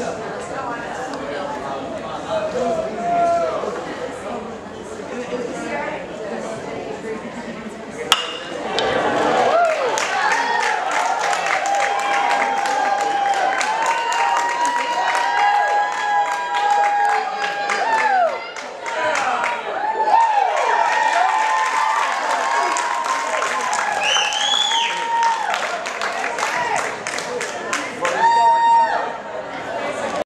はい。